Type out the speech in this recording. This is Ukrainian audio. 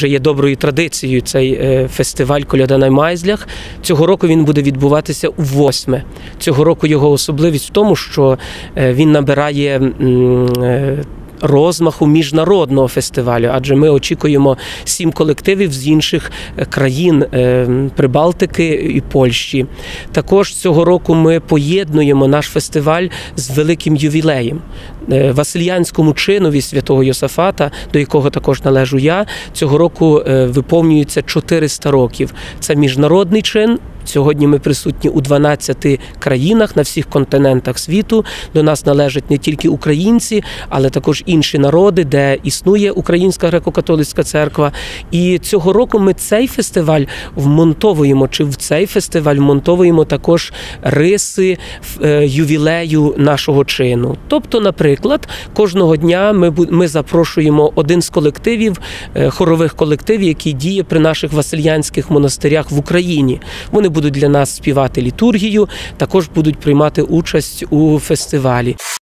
вже є доброю традицією цей е, фестиваль Коляда на Майзлях. Цього року він буде відбуватися у восьме. Цього року його особливість в тому, що е, він набирає. Розмаху міжнародного фестивалю, адже ми очікуємо сім колективів з інших е, країн е, Прибалтики і Польщі. Також цього року ми поєднуємо наш фестиваль з великим ювілеєм. Е, Васильянському чинові святого Йосафата, до якого також належу я, цього року виповнюється 400 років. Це міжнародний чин. Сьогодні ми присутні у 12 країнах на всіх континентах світу. До нас належать не тільки українці, але також інші народи, де існує Українська греко-католицька церква. І цього року ми цей фестиваль вмонтовуємо, чи в цей фестиваль вмонтовуємо також риси е, ювілею нашого чину. Тобто, наприклад, кожного дня ми, ми запрошуємо один з колективів, е, хорових колективів, який діє при наших васильянських монастирях в Україні. Вони будуть для нас співати літургію, також будуть приймати участь у фестивалі.